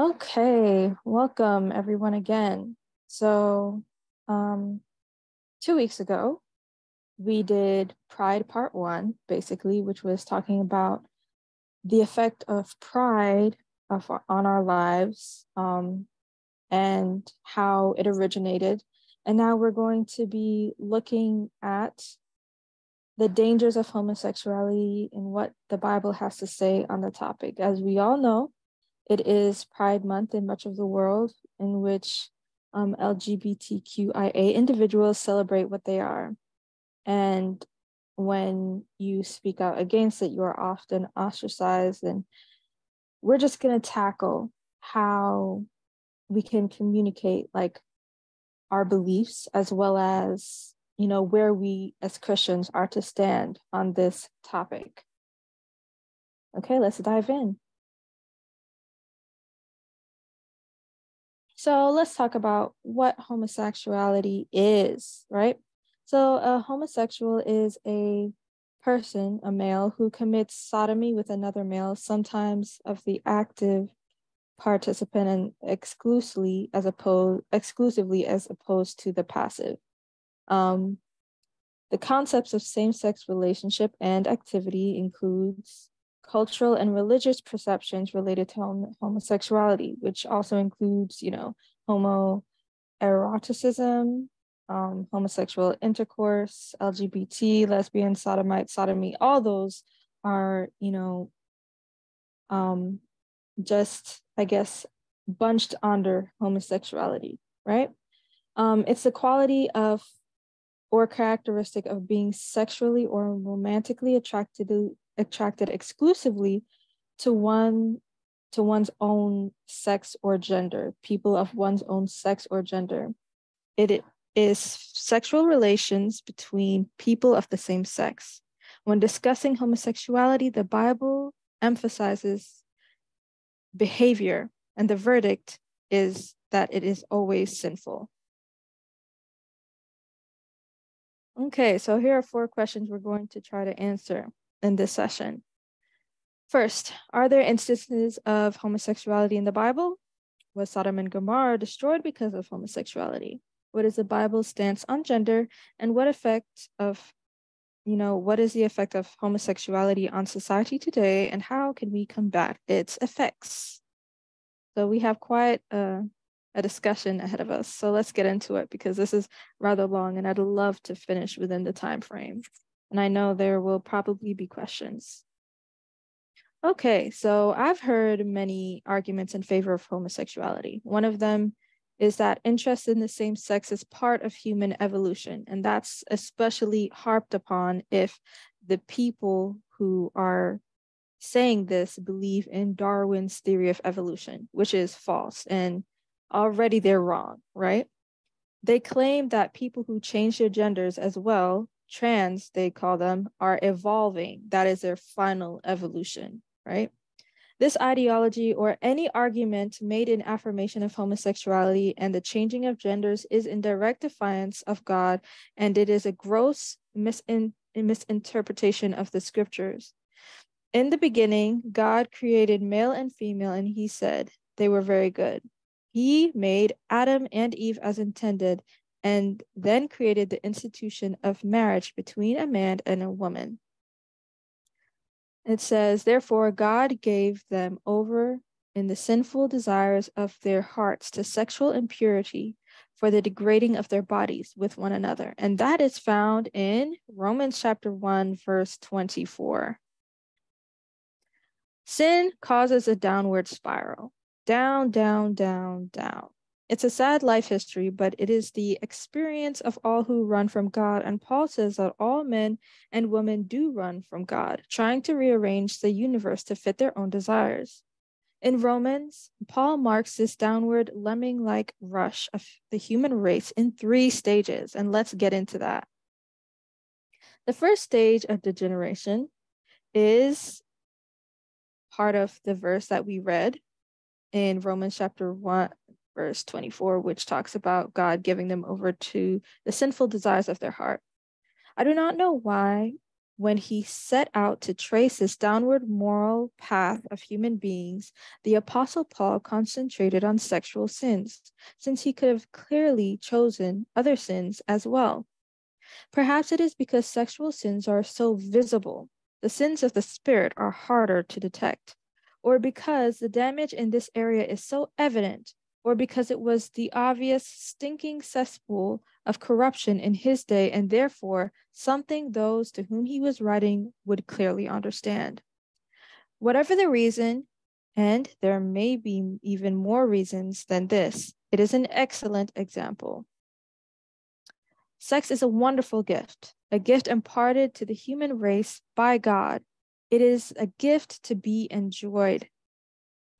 Okay, welcome everyone again. So, um, two weeks ago, we did Pride Part One, basically, which was talking about the effect of pride of, on our lives um, and how it originated. And now we're going to be looking at the dangers of homosexuality and what the Bible has to say on the topic. As we all know, it is Pride Month in much of the world, in which um, LGBTQIA individuals celebrate what they are. And when you speak out against it, you are often ostracized. And we're just going to tackle how we can communicate like our beliefs as well as you know where we as christians are to stand on this topic okay let's dive in So let's talk about what homosexuality is, right? So a homosexual is a person, a male, who commits sodomy with another male, sometimes of the active participant and exclusively as opposed exclusively as opposed to the passive. Um, the concepts of same-sex relationship and activity includes cultural and religious perceptions related to hom- homosexuality, which also includes, you know, homoeroticism, um, homosexual intercourse, LGBT, lesbian, sodomite, sodomy, all those are, you know, um, just, I guess, bunched under homosexuality, right? Um, it's the quality of or characteristic of being sexually or romantically attracted to, attracted exclusively to one to one's own sex or gender, people of one's own sex or gender. It is sexual relations between people of the same sex. When discussing homosexuality, the Bible emphasizes behavior, and the verdict is that it is always sinful. Okay, so here are four questions we're going to try to answer in this session. First, are there instances of homosexuality in the Bible? Was Sodom and Gomorrah destroyed because of homosexuality? What is the Bible's stance on gender and what effect of you know, what is the effect of homosexuality on society today and how can we combat its effects? So we have quite a, a discussion ahead of us. So let's get into it because this is rather long and I'd love to finish within the time frame and I know there will probably be questions. Okay, so I've heard many arguments in favor of homosexuality. One of them is that interest in the same sex is part of human evolution, and that's especially harped upon if the people who are saying this believe in Darwin's theory of evolution, which is false, and already they're wrong, right? They claim that people who change their genders as well trans, they call them, are evolving. That is their final evolution, right? This ideology or any argument made in affirmation of homosexuality and the changing of genders is in direct defiance of God, and it is a gross misin- misinterpretation of the scriptures. In the beginning, God created male and female, and he said they were very good. He made Adam and Eve as intended, and then created the institution of marriage between a man and a woman. It says, Therefore, God gave them over in the sinful desires of their hearts to sexual impurity for the degrading of their bodies with one another. And that is found in Romans chapter 1, verse 24. Sin causes a downward spiral down, down, down, down. It's a sad life history, but it is the experience of all who run from God. And Paul says that all men and women do run from God, trying to rearrange the universe to fit their own desires. In Romans, Paul marks this downward lemming like rush of the human race in three stages. And let's get into that. The first stage of degeneration is part of the verse that we read in Romans chapter 1 verse 24, which talks about God giving them over to the sinful desires of their heart. I do not know why when he set out to trace this downward moral path of human beings, the Apostle Paul concentrated on sexual sins, since he could have clearly chosen other sins as well. Perhaps it is because sexual sins are so visible, the sins of the spirit are harder to detect, or because the damage in this area is so evident, or because it was the obvious stinking cesspool of corruption in his day, and therefore something those to whom he was writing would clearly understand. Whatever the reason, and there may be even more reasons than this, it is an excellent example. Sex is a wonderful gift, a gift imparted to the human race by God. It is a gift to be enjoyed,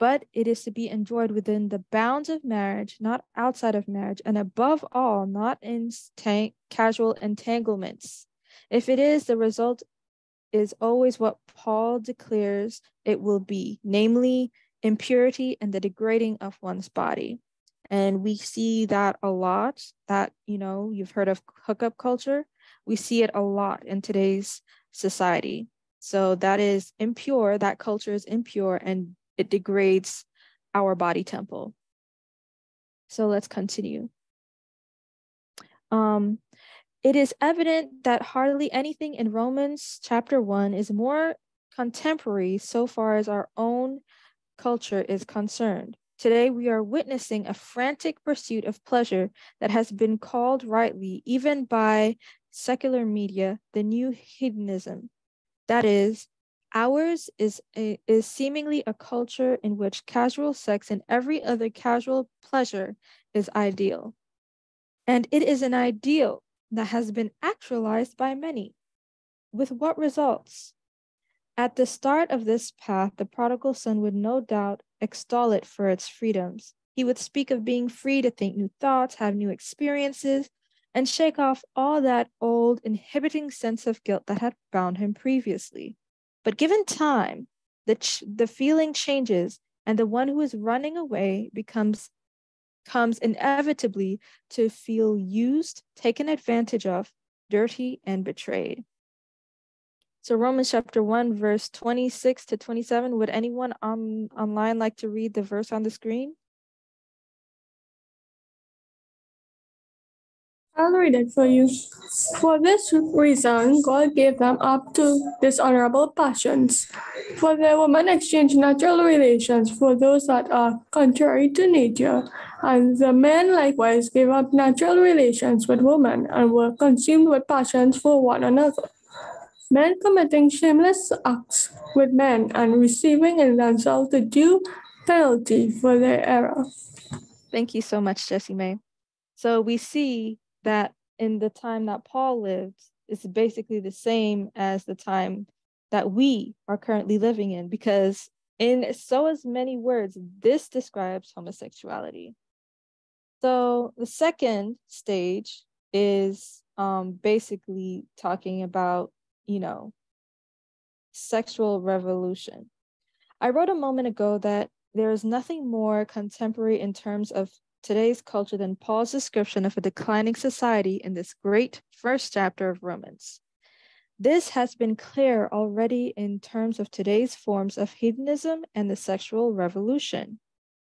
but it is to be enjoyed within the bounds of marriage, not outside of marriage, and above all, not in casual entanglements. If it is, the result is always what Paul declares it will be, namely impurity and the degrading of one's body. And we see that a lot, that, you know, you've heard of hookup culture. We see it a lot in today's society. So that is impure, that culture is impure and it degrades our body temple. So let's continue. Um, it is evident that hardly anything in Romans chapter 1 is more contemporary so far as our own culture is concerned. Today, we are witnessing a frantic pursuit of pleasure that has been called rightly, even by secular media, the new hedonism. That is, Ours is, a, is seemingly a culture in which casual sex and every other casual pleasure is ideal. And it is an ideal that has been actualized by many. With what results? At the start of this path, the prodigal son would no doubt extol it for its freedoms. He would speak of being free to think new thoughts, have new experiences, and shake off all that old inhibiting sense of guilt that had bound him previously. But given time, the, ch- the feeling changes, and the one who is running away becomes comes inevitably to feel used, taken advantage of, dirty, and betrayed. So Romans chapter 1, verse 26 to 27. Would anyone on online like to read the verse on the screen? I'll read it for you. For this reason, God gave them up to dishonorable passions. For the women exchanged natural relations for those that are contrary to nature, and the men likewise gave up natural relations with women and were consumed with passions for one another. Men committing shameless acts with men and receiving in themselves the due penalty for their error. Thank you so much, Jessie May. So we see that in the time that Paul lived is basically the same as the time that we are currently living in, because in so as many words, this describes homosexuality. So the second stage is um, basically talking about, you know, sexual revolution. I wrote a moment ago that there is nothing more contemporary in terms of today's culture than Paul's description of a declining society in this great first chapter of Romans. This has been clear already in terms of today's forms of hedonism and the sexual revolution.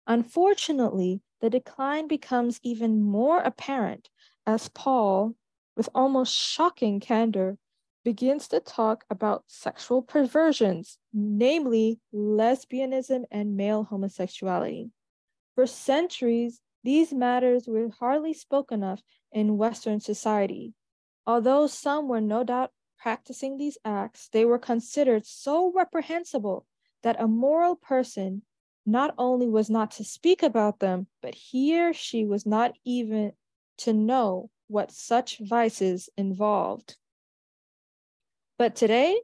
Unfortunately, the decline becomes even more apparent as Paul, with almost shocking candor, begins to talk about sexual perversions, namely lesbianism and male homosexuality. For centuries, these matters were hardly spoken of in Western society. Although some were no doubt practicing these acts, they were considered so reprehensible that a moral person not only was not to speak about them, but he or she was not even to know what such vices involved. But today,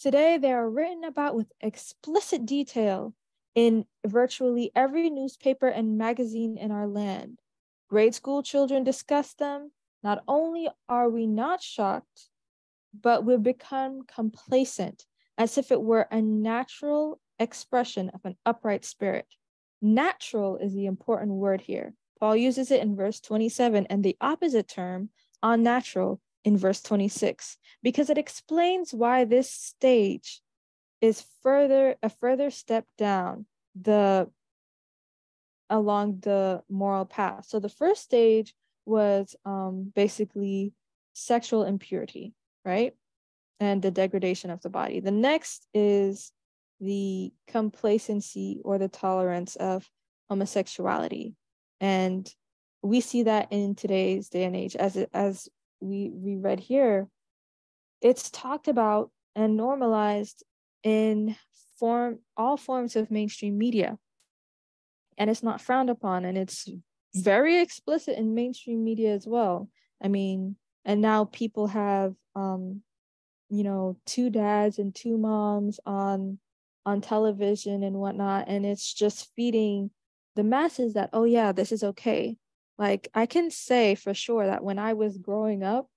today they are written about with explicit detail in virtually every newspaper and magazine in our land. Grade school children discuss them. Not only are we not shocked, but we become complacent as if it were a natural expression of an upright spirit. Natural is the important word here. Paul uses it in verse 27, and the opposite term, unnatural, in verse 26 because it explains why this stage is further a further step down the along the moral path. So the first stage was um, basically sexual impurity, right? And the degradation of the body. The next is the complacency or the tolerance of homosexuality. And we see that in today's day and age as it, as we we read here it's talked about and normalized in form all forms of mainstream media. And it's not frowned upon and it's very explicit in mainstream media as well. I mean and now people have um you know two dads and two moms on on television and whatnot and it's just feeding the masses that oh yeah this is okay. Like I can say for sure that when I was growing up,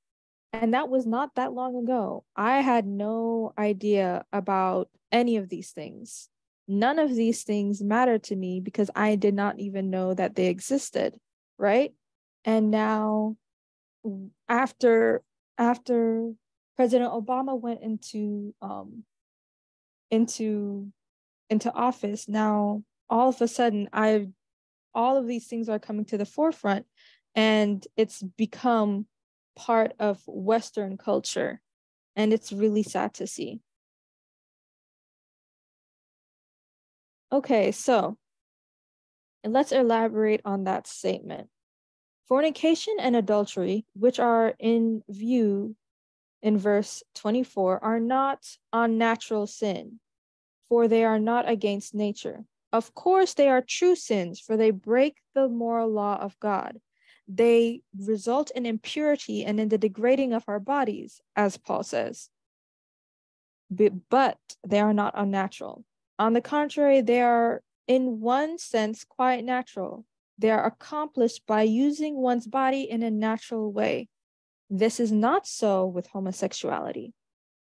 and that was not that long ago, I had no idea about any of these things. None of these things mattered to me because I did not even know that they existed, right? And now after after President Obama went into um into into office, now all of a sudden I've all of these things are coming to the forefront and it's become part of Western culture. And it's really sad to see. Okay, so let's elaborate on that statement. Fornication and adultery, which are in view in verse 24, are not unnatural sin, for they are not against nature. Of course, they are true sins, for they break the moral law of God. They result in impurity and in the degrading of our bodies, as Paul says. But they are not unnatural. On the contrary, they are, in one sense, quite natural. They are accomplished by using one's body in a natural way. This is not so with homosexuality.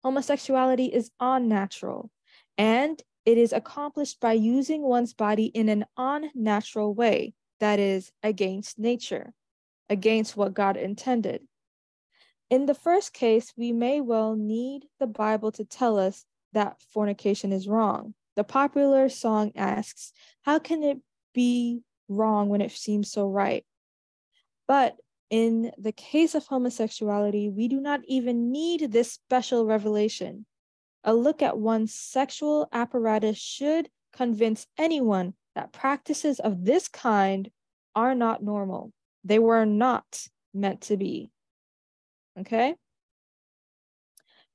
Homosexuality is unnatural, and it is accomplished by using one's body in an unnatural way, that is, against nature, against what God intended. In the first case, we may well need the Bible to tell us that fornication is wrong. The popular song asks, How can it be wrong when it seems so right? But in the case of homosexuality, we do not even need this special revelation. A look at one's sexual apparatus should convince anyone that practices of this kind are not normal. They were not meant to be. Okay?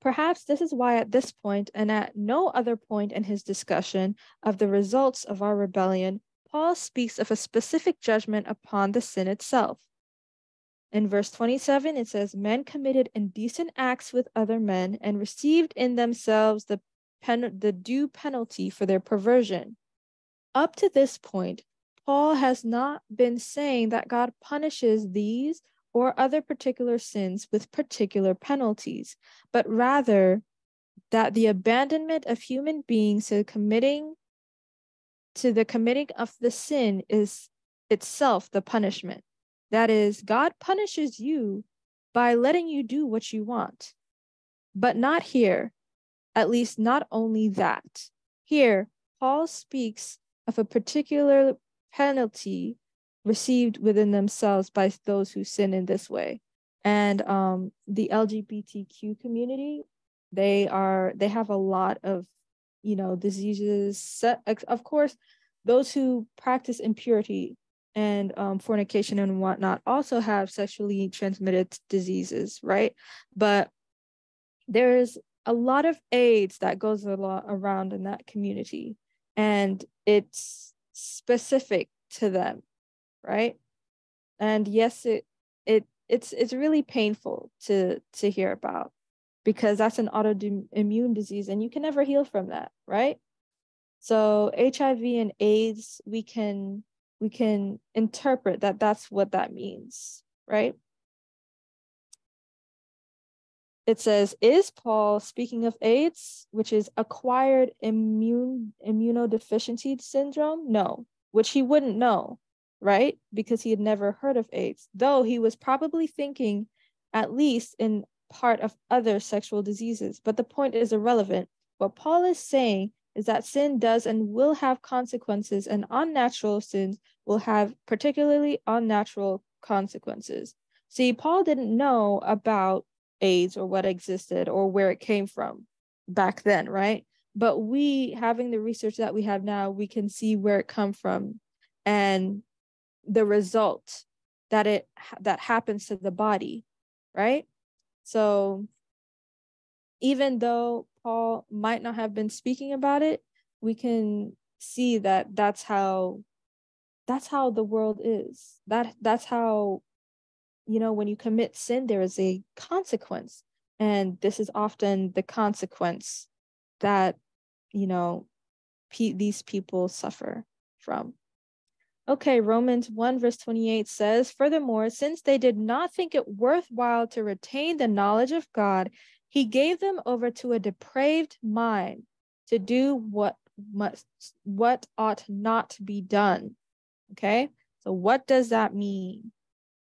Perhaps this is why, at this point and at no other point in his discussion of the results of our rebellion, Paul speaks of a specific judgment upon the sin itself. In verse 27, it says, Men committed indecent acts with other men and received in themselves the, pen- the due penalty for their perversion. Up to this point, Paul has not been saying that God punishes these or other particular sins with particular penalties, but rather that the abandonment of human beings to committing to the committing of the sin is itself the punishment. That is, God punishes you by letting you do what you want, but not here, at least not only that. Here, Paul speaks of a particular penalty received within themselves by those who sin in this way. And um, the LGBTQ community, they are they have a lot of you know diseases. Of course, those who practice impurity and um, fornication and whatnot also have sexually transmitted diseases, right? But there's a lot of AIDS that goes a lot around in that community, and it's specific to them, right? And yes, it it it's it's really painful to to hear about because that's an autoimmune disease and you can never heal from that, right? So HIV and AIDS, we can we can interpret that that's what that means, right? It says, is Paul speaking of AIDS, which is acquired immune immunodeficiency syndrome? No, which he wouldn't know, right? Because he had never heard of AIDS, though he was probably thinking, at least in part of other sexual diseases, but the point is irrelevant. What Paul is saying is that sin does and will have consequences, and unnatural sins will have particularly unnatural consequences. See, Paul didn't know about AIDS or what existed or where it came from back then, right? But we, having the research that we have now, we can see where it come from and the result that it that happens to the body, right? So even though Paul might not have been speaking about it, we can see that that's how that's how the world is. That that's how you know when you commit sin there is a consequence. And this is often the consequence that you know pe- these people suffer from. Okay romans 1 verse 28 says furthermore since they did not think it worthwhile to retain the knowledge of god he gave them over to a depraved mind to do what must what ought not to be done. Okay so what does that mean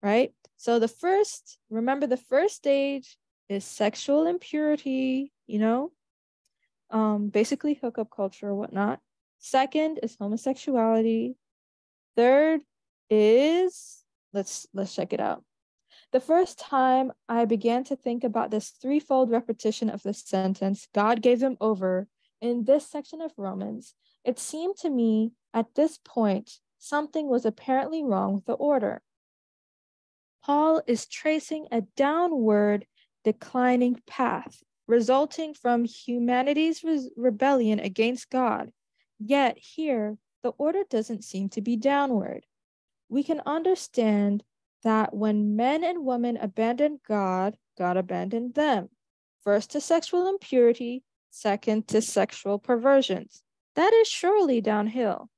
right? So the first remember the first stage is sexual impurity you know? Um basically hookup culture or whatnot. Second is homosexuality. Third is let's let's check it out. The first time I began to think about this threefold repetition of the sentence, God gave them over, in this section of Romans, it seemed to me at this point something was apparently wrong with the order. Paul is tracing a downward declining path resulting from humanity's re- rebellion against God. Yet here, the order doesn't seem to be downward. We can understand that when men and women abandoned God, God abandoned them. First to sexual impurity, second to sexual perversions. That is surely downhill.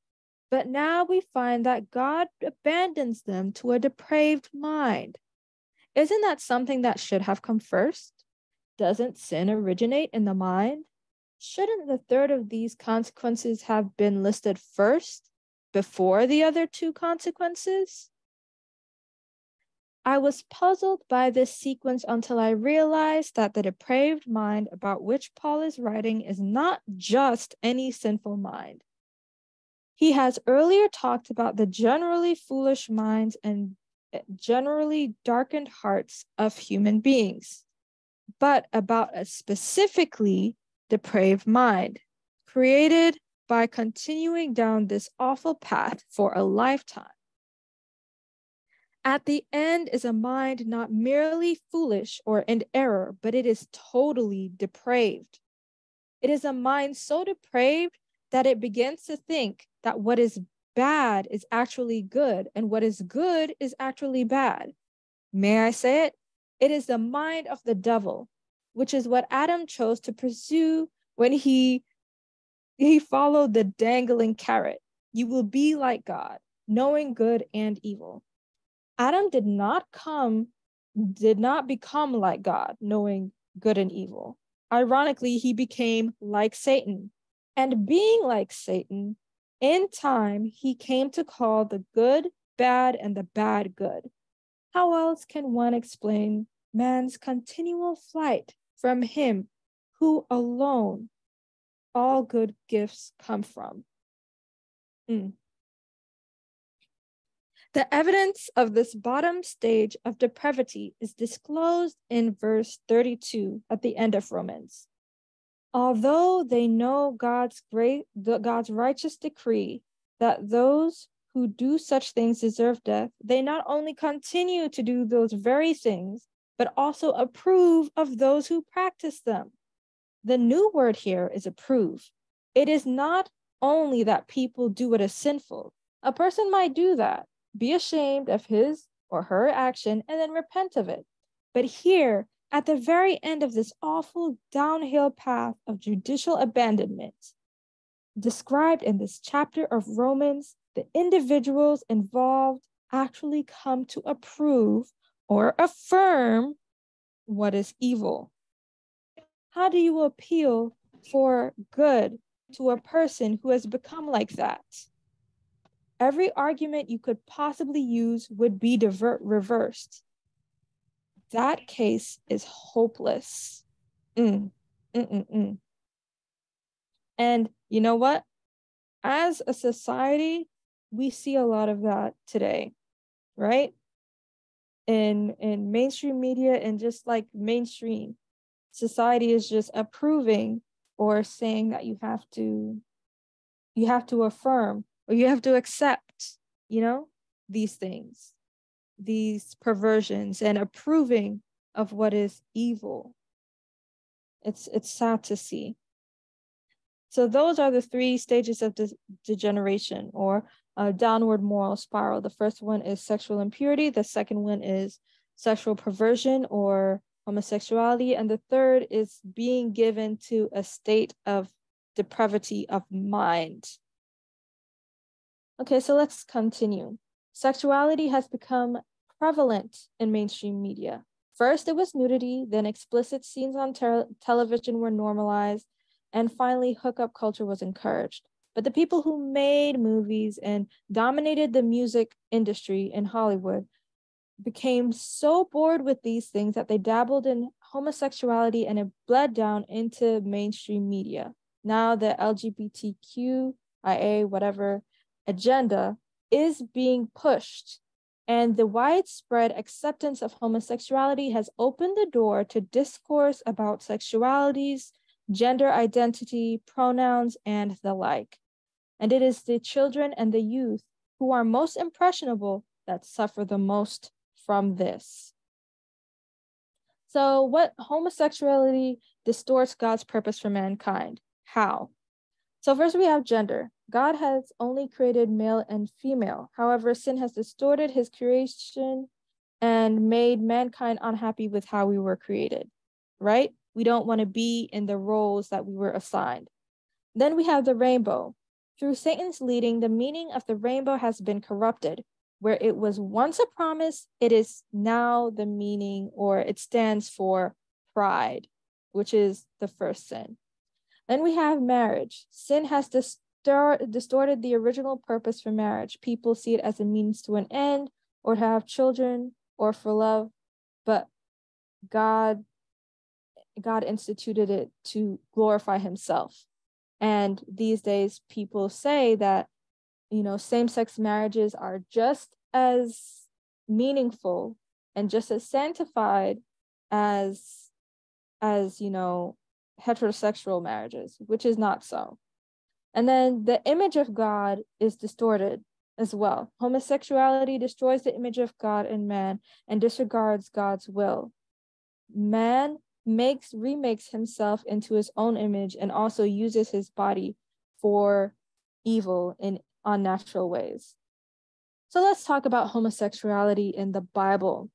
But now we find that God abandons them to a depraved mind. Isn't that something that should have come first? Doesn't sin originate in the mind? Shouldn't the third of these consequences have been listed first before the other two consequences? I was puzzled by this sequence until I realized that the depraved mind about which Paul is writing is not just any sinful mind. He has earlier talked about the generally foolish minds and eh, generally darkened hearts of human beings, but about a specifically depraved mind created by continuing down this awful path for a lifetime. At the end is a mind not merely foolish or in error, but it is totally depraved. It is a mind so depraved that it begins to think that what is bad is actually good and what is good is actually bad. May I say it? It is the mind of the devil, which is what Adam chose to pursue when he he followed the dangling carrot. You will be like God, knowing good and evil. Adam did not come, did not become like God, knowing good and evil. Ironically, he became like Satan. And being like Satan, in time, he came to call the good bad and the bad good. How else can one explain man's continual flight from him who alone all good gifts come from? Mm. The evidence of this bottom stage of depravity is disclosed in verse 32 at the end of Romans. Although they know God's great God's righteous decree that those who do such things deserve death, they not only continue to do those very things, but also approve of those who practice them. The new word here is approve. It is not only that people do what is sinful. A person might do that, be ashamed of his or her action, and then repent of it. But here, at the very end of this awful downhill path of judicial abandonment, described in this chapter of Romans, the individuals involved actually come to approve or affirm what is evil. How do you appeal for good to a person who has become like that? every argument you could possibly use would be divert reversed. That case is hopeless. Mm, mm, mm, mm. And you know what? As a society, we see a lot of that today, right? In in mainstream media and just like mainstream society is just approving or saying that you have to you have to affirm or you have to accept, you know, these things, these perversions and approving of what is evil. It's it's sad to see. So those are the three stages of de- degeneration or a downward moral spiral. The first one is sexual impurity. The second one is sexual perversion or homosexuality. And the third is being given to a state of depravity of mind. Okay, so let's continue. Sexuality has become prevalent in mainstream media. First, it was nudity, then explicit scenes on te- television were normalized, and finally, hookup culture was encouraged. But the people who made movies and dominated the music industry in Hollywood became so bored with these things that they dabbled in homosexuality and it bled down into mainstream media. Now the LGBTQIA, whatever agenda is being pushed. And the widespread acceptance of homosexuality has opened the door to discourse about sexualities, gender identity, pronouns, and the like. And it is the children and the youth who are most impressionable that suffer the most from this. So, what homosexuality distorts God's purpose for mankind? How? So, first we have gender. God has only created male and female. However, sin has distorted his creation and made mankind unhappy with how we were created, right? We don't want to be in the roles that we were assigned. Then we have the rainbow. Through Satan's leading, the meaning of the rainbow has been corrupted. Where it was once a promise, it is now the meaning or it stands for pride, which is the first sin. Then we have marriage. Sin has distor- distorted the original purpose for marriage. People see it as a means to an end, or to have children, or for love. But God, God instituted it to glorify Himself. And these days, people say that, you know, same-sex marriages are just as meaningful and just as sanctified as, as you know, heterosexual marriages, which is not so. And then the image of God is distorted as well. Homosexuality destroys the image of God in man and disregards God's will. Man makes remakes himself into his own image and also uses his body for evil in unnatural ways. So let's talk about homosexuality in the Bible.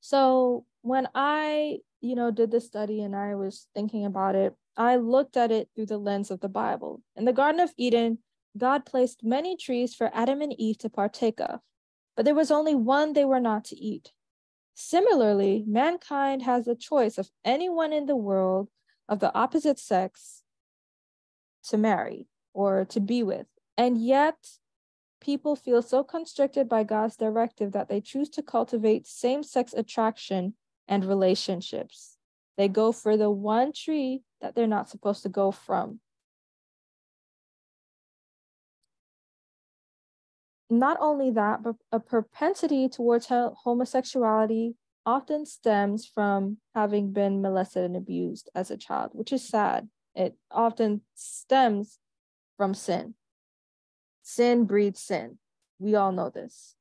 So when I you know, did this study and I was thinking about it, I looked at it through the lens of the Bible. In the Garden of Eden, God placed many trees for Adam and Eve to partake of, but there was only one they were not to eat. Similarly, mankind has a choice of anyone in the world of the opposite sex to marry or to be with. And yet, people feel so constricted by God's directive that they choose to cultivate same sex attraction and relationships. They go for the one tree that they're not supposed to go from. Not only that, but a propensity towards homosexuality often stems from having been molested and abused as a child, which is sad. It often stems from sin. Sin breeds sin. We all know this.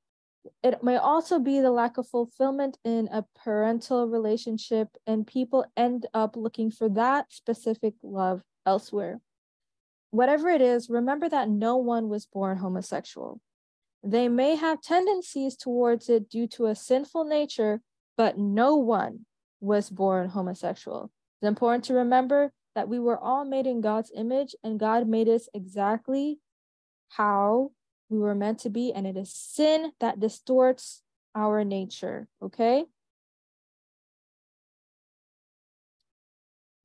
It may also be the lack of fulfillment in a parental relationship, and people end up looking for that specific love elsewhere. Whatever it is, remember that no one was born homosexual. They may have tendencies towards it due to a sinful nature, but no one was born homosexual. It's important to remember that we were all made in God's image, and God made us exactly how we were meant to be, and it is sin that distorts our nature, okay?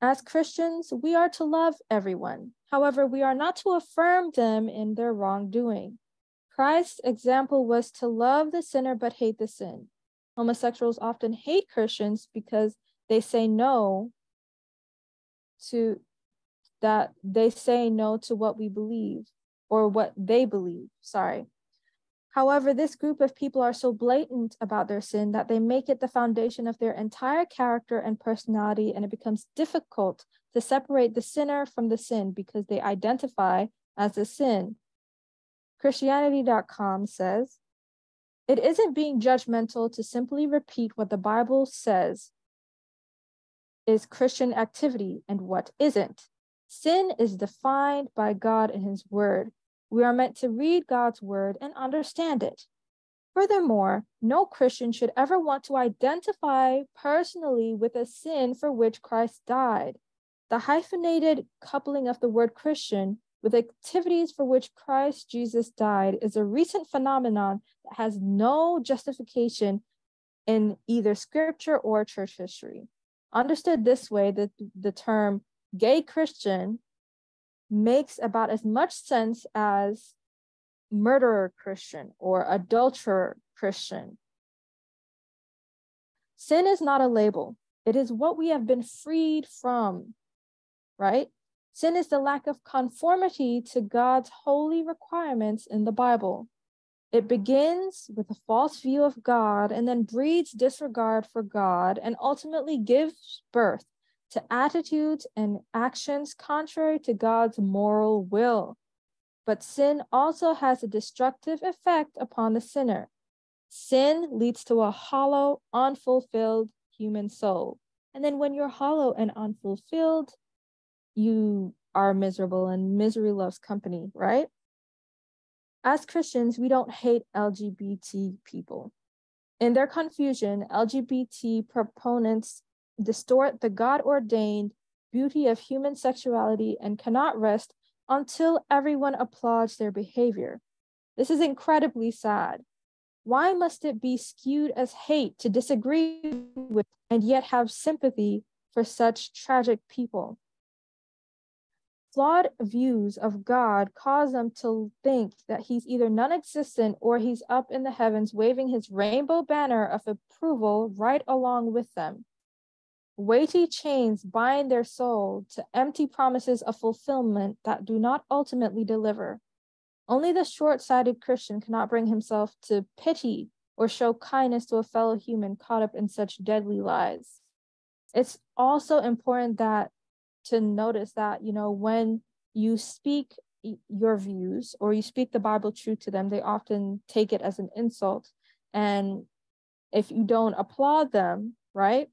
As Christians, we are to love everyone. However, we are not to affirm them in their wrongdoing. Christ's example was to love the sinner but hate the sin. Homosexuals often hate Christians because they say no to that they say no to what we believe or what they believe. Sorry. However, this group of people are so blatant about their sin that they make it the foundation of their entire character and personality, and it becomes difficult to separate the sinner from the sin because they identify as the sin. Christianity.com says, It isn't being judgmental to simply repeat what the Bible says is Christian activity and what isn't. Sin is defined by God in His Word. We are meant to read God's Word and understand it. Furthermore, no Christian should ever want to identify personally with a sin for which Christ died. The hyphenated coupling of the word Christian with activities for which Christ Jesus died is a recent phenomenon that has no justification in either scripture or church history. Understood this way, the, the term gay Christian makes about as much sense as murderer Christian or adulterer Christian. Sin is not a label, it is what we have been freed from, right? Sin is the lack of conformity to God's holy requirements in the Bible. It begins with a false view of God and then breeds disregard for God and ultimately gives birth to attitudes and actions contrary to God's moral will. But sin also has a destructive effect upon the sinner. Sin leads to a hollow, unfulfilled human soul. And then when you're hollow and unfulfilled, you are miserable, and misery loves company, right? As Christians, we don't hate LGBT people. In their confusion, LGBT proponents distort the God ordained beauty of human sexuality and cannot rest until everyone applauds their behavior. This is incredibly sad. Why must it be skewed as hate to disagree with and yet have sympathy for such tragic people? Flawed views of God cause them to think that he's either non existent or he's up in the heavens waving his rainbow banner of approval right along with them. Weighty chains bind their soul to empty promises of fulfillment that do not ultimately deliver. Only the short sighted Christian cannot bring himself to pity or show kindness to a fellow human caught up in such deadly lies. It's also important that to notice that, you know, when you speak your views or you speak the Bible truth to them, they often take it as an insult. And if you don't applaud them, right,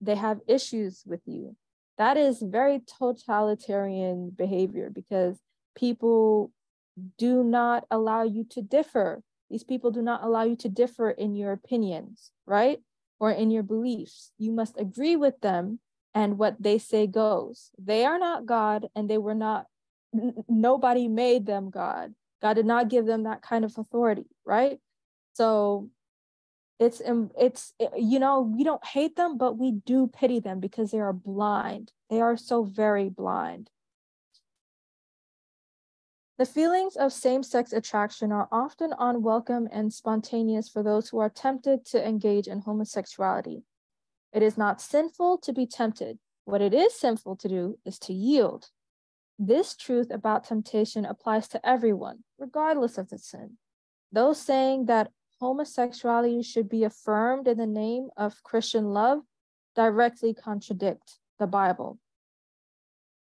they have issues with you. That is very totalitarian behavior because people do not allow you to differ. These people do not allow you to differ in your opinions, right? Or in your beliefs. You must agree with them and what they say goes. They are not God and they were not, n- nobody made them God. God did not give them that kind of authority, right? So it's um, it's eh, you know we don't hate them but we do pity them because they are blind. They are so very blind. The feelings of same-sex attraction are often unwelcome and spontaneous for those who are tempted to engage in homosexuality. It is not sinful to be tempted. What it is sinful to do is to yield. This truth about temptation applies to everyone regardless of the sin. Those saying that homosexuality should be affirmed in the name of Christian love directly contradict the Bible.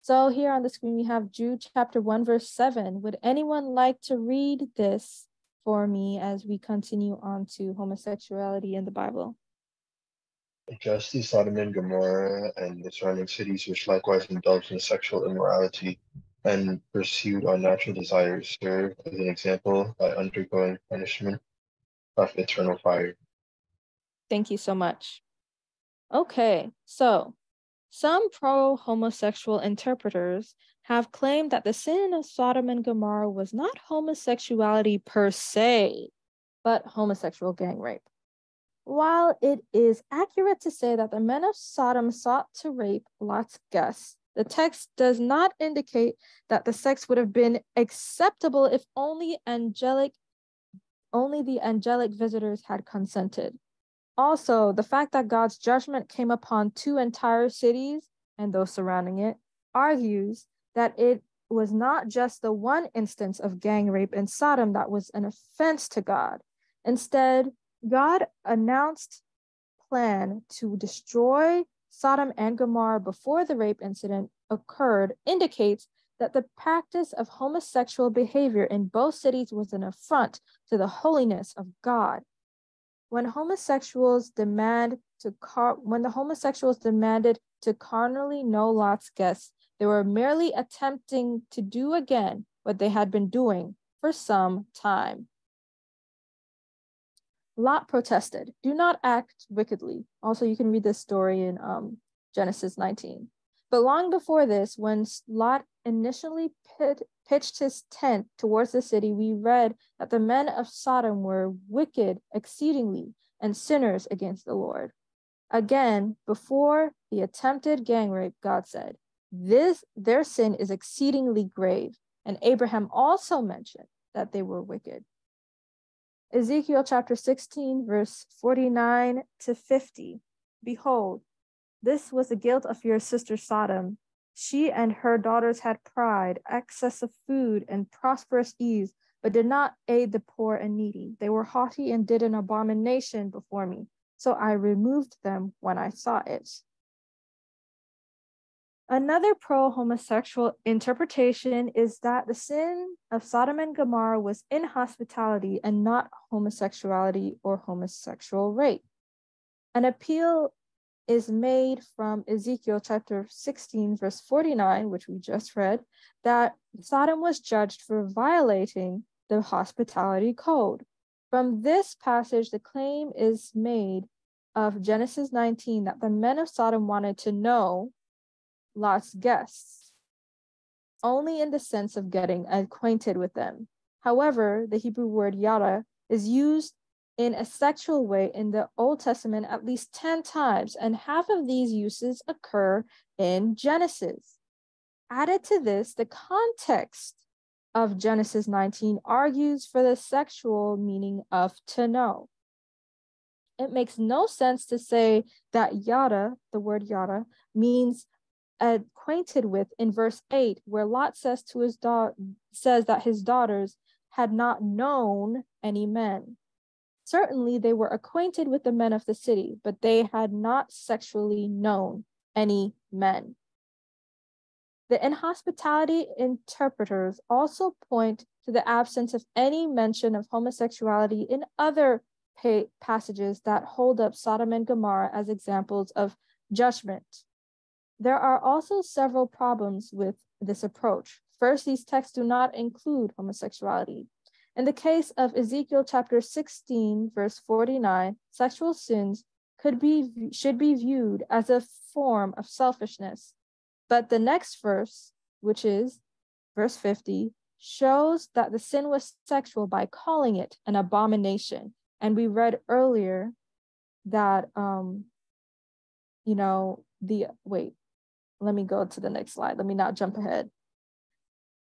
So here on the screen, we have Jude chapter 1, verse 7. Would anyone like to read this for me as we continue on to homosexuality in the Bible? Just as Sodom and Gomorrah and the surrounding cities, which likewise indulged in sexual immorality and pursued unnatural desires, serve as an example by undergoing punishment of eternal fire. Thank you so much. Okay, so some pro homosexual interpreters have claimed that the sin of Sodom and Gomorrah was not homosexuality per se, but homosexual gang rape. While it is accurate to say that the men of Sodom sought to rape Lot's guests, the text does not indicate that the sex would have been acceptable if only angelic only the angelic visitors had consented. Also, the fact that God's judgment came upon two entire cities and those surrounding it argues that it was not just the one instance of gang rape in Sodom that was an offense to God. Instead, God announced plan to destroy Sodom and Gomorrah before the rape incident occurred indicates that the practice of homosexual behavior in both cities was an affront to the holiness of God. When homosexuals demand to car- when the homosexuals demanded to carnally know Lot's guests, they were merely attempting to do again what they had been doing for some time. Lot protested, Do not act wickedly. Also, you can read this story in um, Genesis 19. But long before this, when Lot initially pit, pitched his tent towards the city, we read that the men of Sodom were wicked exceedingly and sinners against the Lord. Again, before the attempted gang rape, God said, This their sin is exceedingly grave. And Abraham also mentioned that they were wicked. Ezekiel chapter 16, verse 49 to 50. Behold, this was the guilt of your sister Sodom. She and her daughters had pride, excess of food, and prosperous ease, but did not aid the poor and needy. They were haughty and did an abomination before me. So I removed them when I saw it. Another pro homosexual interpretation is that the sin of Sodom and Gomorrah was inhospitality and not homosexuality or homosexual rape. An appeal is made from Ezekiel chapter 16, verse 49, which we just read, that Sodom was judged for violating the hospitality code. From this passage, the claim is made of Genesis 19 that the men of Sodom wanted to know Lot's guests, only in the sense of getting acquainted with them. However, the Hebrew word yada is used in a sexual way in the Old Testament at least 10 times, and half of these uses occur in Genesis. Added to this, the context of Genesis 19 argues for the sexual meaning of to know. It makes no sense to say that yada, the word yada, means acquainted with in verse 8 where lot says to his daughter says that his daughters had not known any men certainly they were acquainted with the men of the city but they had not sexually known any men the inhospitality interpreters also point to the absence of any mention of homosexuality in other pa- passages that hold up Sodom and Gomorrah as examples of judgment there are also several problems with this approach. First, these texts do not include homosexuality. In the case of Ezekiel chapter 16, verse 49, sexual sins could be should be viewed as a form of selfishness. But the next verse, which is verse 50, shows that the sin was sexual by calling it an abomination. And we read earlier that um you know the wait let me go to the next slide. Let me not jump ahead.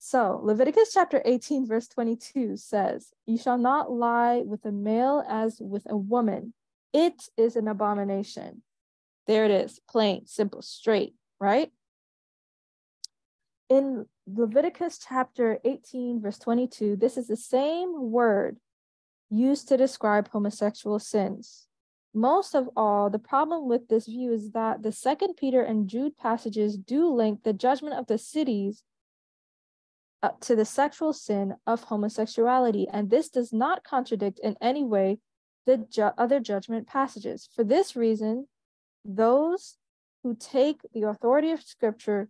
So Leviticus chapter 18, verse 22 says, You shall not lie with a male as with a woman. It is an abomination. There it is, plain, simple, straight, right? In Leviticus chapter 18, verse 22, this is the same word used to describe homosexual sins. Most of all, the problem with this view is that the Second Peter and Jude passages do link the judgment of the cities to the sexual sin of homosexuality, and this does not contradict in any way the ju- other judgment passages. For this reason, those who take the authority of Scripture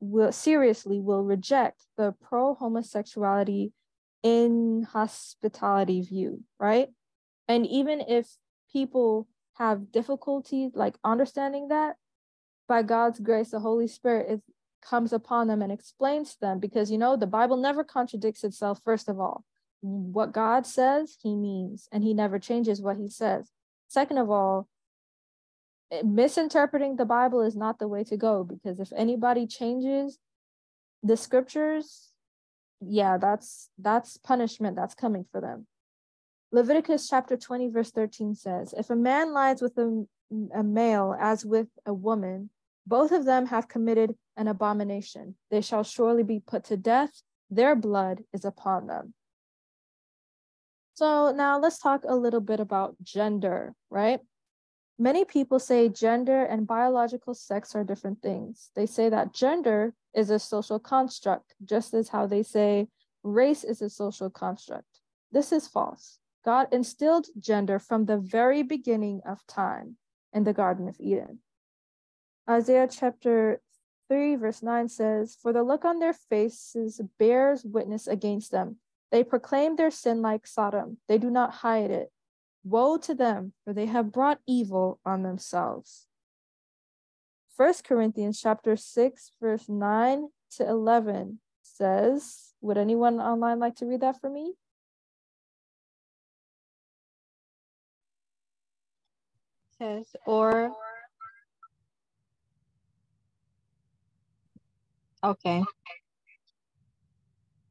will seriously will reject the pro homosexuality inhospitality view, right? And even if people have difficulty like understanding that, by God's grace, the Holy Spirit is comes upon them and explains to them because you know the Bible never contradicts itself, first of all. What God says, he means, and he never changes what he says. Second of all, eh, misinterpreting the Bible is not the way to go because if anybody changes the scriptures, yeah, that's that's punishment that's coming for them. Leviticus chapter 20, verse 13 says, If a man lies with a, a male as with a woman, both of them have committed an abomination. They shall surely be put to death. Their blood is upon them. So now let's talk a little bit about gender, right? Many people say gender and biological sex are different things. They say that gender is a social construct, just as how they say race is a social construct. This is false. God instilled gender from the very beginning of time in the Garden of Eden. Isaiah chapter 3, verse 9 says, For the look on their faces bears witness against them. They proclaim their sin like Sodom, they do not hide it. Woe to them, for they have brought evil on themselves. First Corinthians chapter 6, verse 9 to 11 says, Would anyone online like to read that for me? Says, or okay.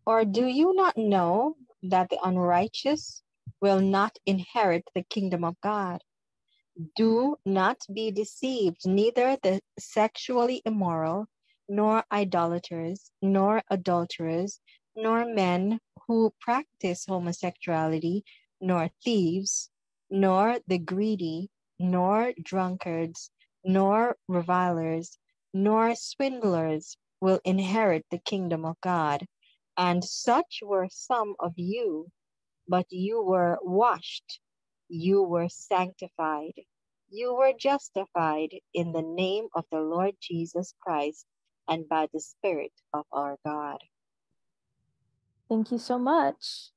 Or do you not know that the unrighteous will not inherit the kingdom of God. Do not be deceived, neither the sexually immoral, nor idolaters, nor adulterers, nor men who practice homosexuality, nor thieves, nor the greedy, nor drunkards, nor revilers, nor swindlers will inherit the kingdom of God. And such were some of you, but you were washed, you were sanctified, you were justified in the name of the Lord Jesus Christ and by the Spirit of our God. Thank you so much.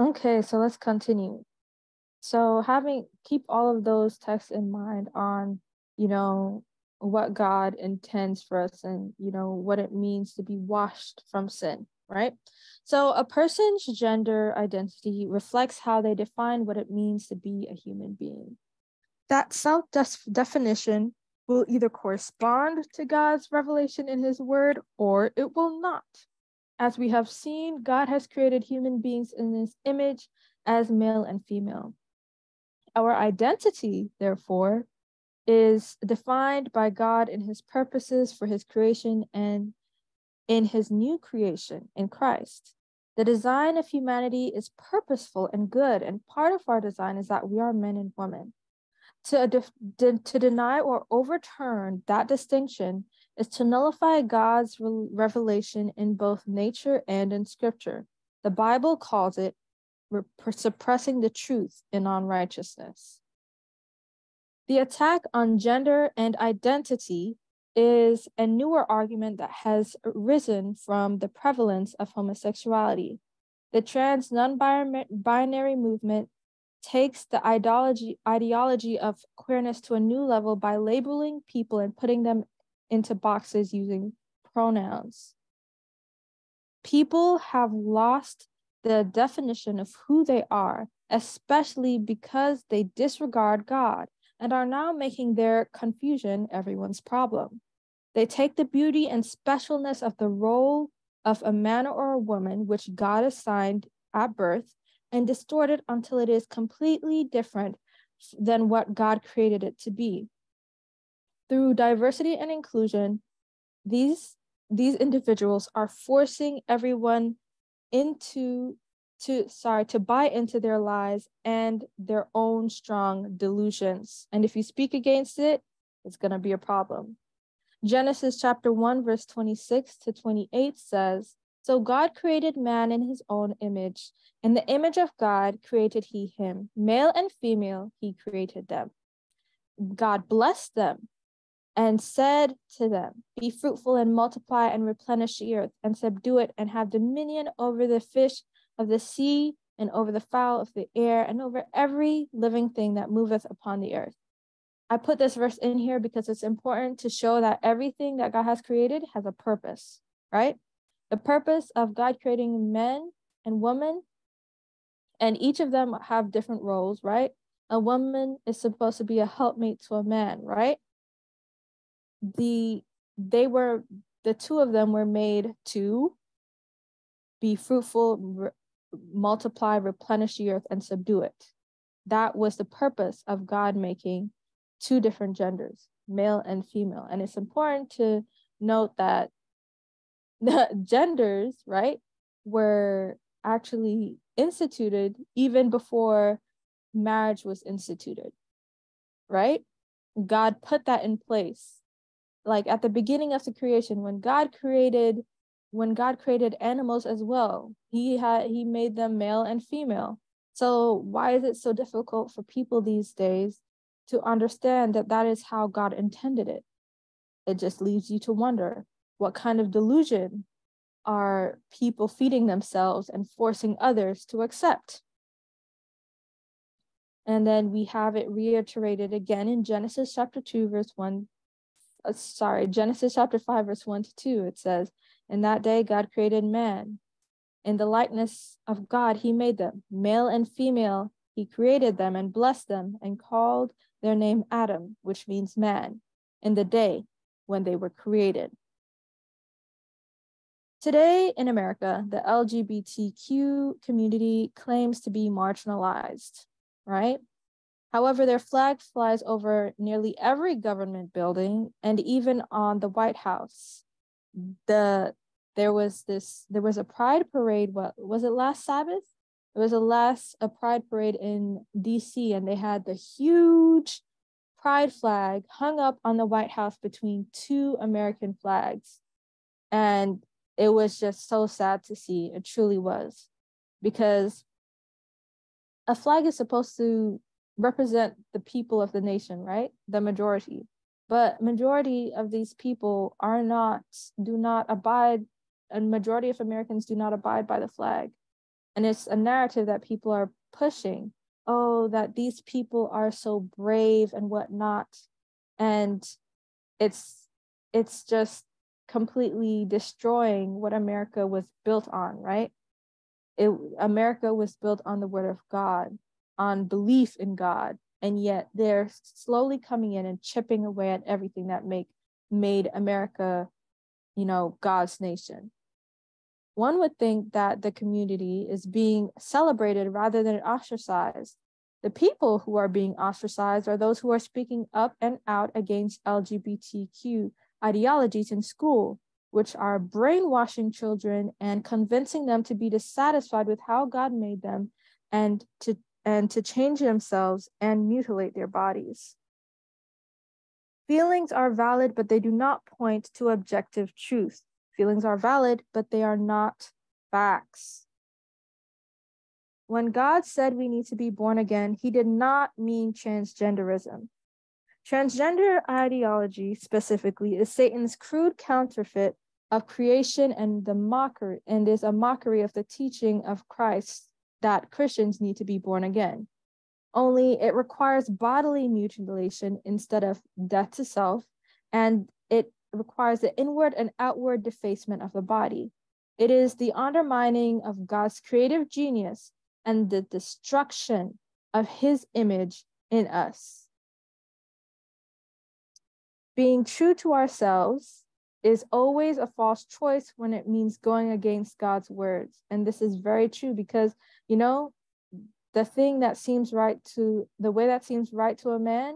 Okay, so let's continue. So having keep all of those texts in mind on, you know, what God intends for us and, you know, what it means to be washed from sin, right? So, a person's gender identity reflects how they define what it means to be a human being. That self definition will either correspond to God's revelation in His Word or it will not. As we have seen, God has created human beings in His image as male and female. Our identity, therefore, is defined by God in His purposes for His creation and in His new creation in Christ. The design of humanity is purposeful and good, and part of our design is that we are men and women. To, de- to deny or overturn that distinction is to nullify God's re- revelation in both nature and in scripture. The Bible calls it re- suppressing the truth in unrighteousness. The attack on gender and identity is a newer argument that has risen from the prevalence of homosexuality. The trans non binary movement takes the ideology, ideology of queerness to a new level by labeling people and putting them into boxes using pronouns. People have lost the definition of who they are, especially because they disregard God and are now making their confusion everyone's problem. They take the beauty and specialness of the role of a man or a woman, which God assigned at birth, and distort it until it is completely different than what God created it to be. Through diversity and inclusion, these, these individuals are forcing everyone into to sorry to buy into their lies and their own strong delusions and if you speak against it it's going to be a problem Genesis chapter 1, verse 26 to 28 says, So God created man in his own image. In the image of God created he him. Male and female, he created them. God blessed them and said to them, Be fruitful and multiply and replenish the earth and subdue it and have dominion over the fish of the sea and over the fowl of the air and over every living thing that moveth upon the earth. I put this verse in here because it's important to show that everything that God has created has a purpose, right? The purpose of God creating men and women, and each of them have different roles, right? A woman is supposed to be a helpmate to a man, right? The they were the two of them were made to be fruitful, multiply, replenish the earth, and subdue it. That was the purpose of God making two different genders, male and female. And it's important to note that the genders, right, were actually instituted even before marriage was instituted, right? God put that in place. Like at the beginning of the creation, when God created when God created animals as well, he had he made them male and female. So why is it so difficult for people these days to understand that that is how God intended it? It just leaves you to wonder what kind of delusion are people feeding themselves and forcing others to accept. And then we have it reiterated again in Genesis chapter 2, verse 1. Uh, sorry, Genesis chapter 5, verse 1 to 2. It says, In that day, God created man. In the likeness of God, he made them, male and female. He created them and blessed them and called their name Adam, which means man, in the day when they were created. Today in America, the LGBTQ community claims to be marginalized right? However, their flag flies over nearly every government building and even on the White House. The there was this there was a pride parade what was it last Sabbath? It was a last a pride parade in DC and they had the huge pride flag hung up on the White House between two American flags. And it was just so sad to see. It truly was. Because a flag is supposed to represent the people of the nation, right? The majority. But majority of these people are not, do not abide, and majority of Americans do not abide by the flag. And it's a narrative that people are pushing. Oh, that these people are so brave and whatnot. And it's it's just completely destroying what America was built on, right? it America was built on the word of God, on belief in God, and yet they're slowly coming in and chipping away at everything that make made America, you know, God's nation. One would think that the community is being celebrated rather than ostracized. The people who are being ostracized are those who are speaking up and out against LGBTQ ideologies in school, which are brainwashing children and convincing them to be dissatisfied with how God made them and to and to change themselves and mutilate their bodies. Feelings are valid, but they do not point to objective truth. Feelings are valid, but they are not facts. When God said we need to be born again, he did not mean transgenderism. Transgender ideology specifically is Satan's crude counterfeit of creation and the mockery and is a mockery of the teaching of Christ that Christians need to be born again. Only it requires bodily mutilation instead of death to self, and it requires the inward and outward defacement of the body. It is the undermining of God's creative genius and the destruction of his image in us being true to ourselves is always a false choice when it means going against God's words. And this is very true because, you know, the thing that seems right to the way that seems right to a man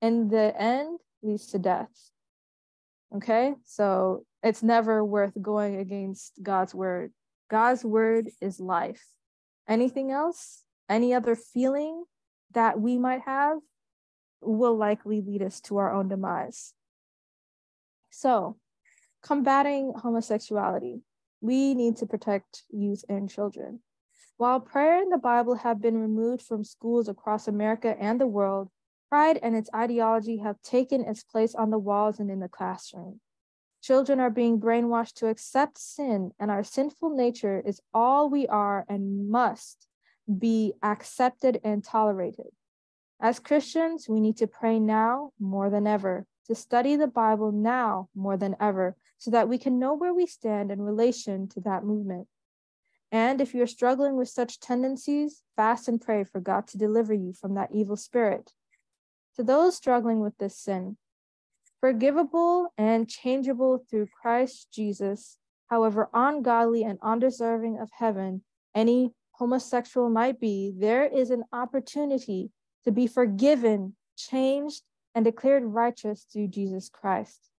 in the end leads to death. Okay, so it's never worth going against God's word. God's word is life. Anything else, any other feeling that we might have, will likely lead us to our own demise. So, combating homosexuality, we need to protect youth and children. While prayer and the Bible have been removed from schools across America and the world, pride and its ideology have taken its place on the walls and in the classroom. Children are being brainwashed to accept sin, and our sinful nature is all we are and must be accepted and tolerated. As Christians, we need to pray now more than ever, to study the Bible now more than ever, so that we can know where we stand in relation to that movement. And if you're struggling with such tendencies, fast and pray for God to deliver you from that evil spirit. To those struggling with this sin, forgivable and changeable through Christ Jesus, however ungodly and undeserving of heaven, any homosexual might be, there is an opportunity to be forgiven, changed, and declared righteous through Jesus Christ.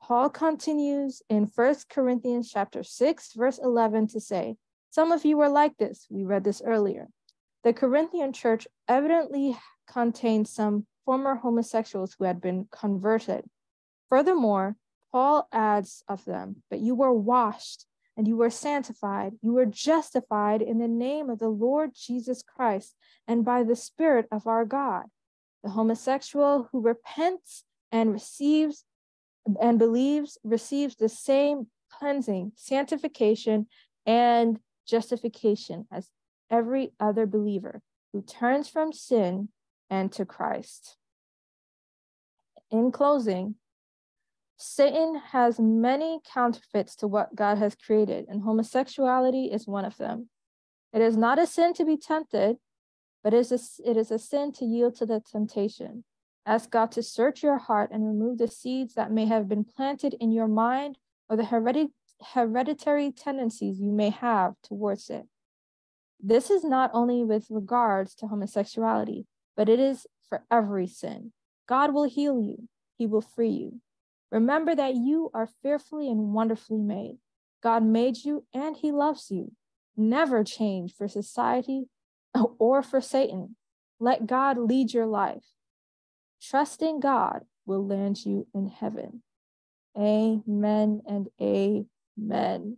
Paul continues in 1 Corinthians chapter 6, verse 11 to say, Some of you were like this. We read this earlier. The Corinthian church evidently contained some former homosexuals who had been converted. Furthermore, Paul adds of them, But you were washed and you were sanctified, you were justified in the name of the Lord Jesus Christ and by the Spirit of our God. The homosexual who repents and receives and believes receives the same cleansing, sanctification, and justification as every other believer who turns from sin and to Christ. In closing, Satan has many counterfeits to what God has created, and homosexuality is one of them. It is not a sin to be tempted, but it is a, it is a sin to yield to the temptation. Ask God to search your heart and remove the seeds that may have been planted in your mind or the hereditary tendencies you may have towards it. This is not only with regards to homosexuality, but it is for every sin. God will heal you, He will free you. Remember that you are fearfully and wonderfully made. God made you and He loves you. Never change for society or for Satan. Let God lead your life. Trusting God will land you in heaven. Amen and amen.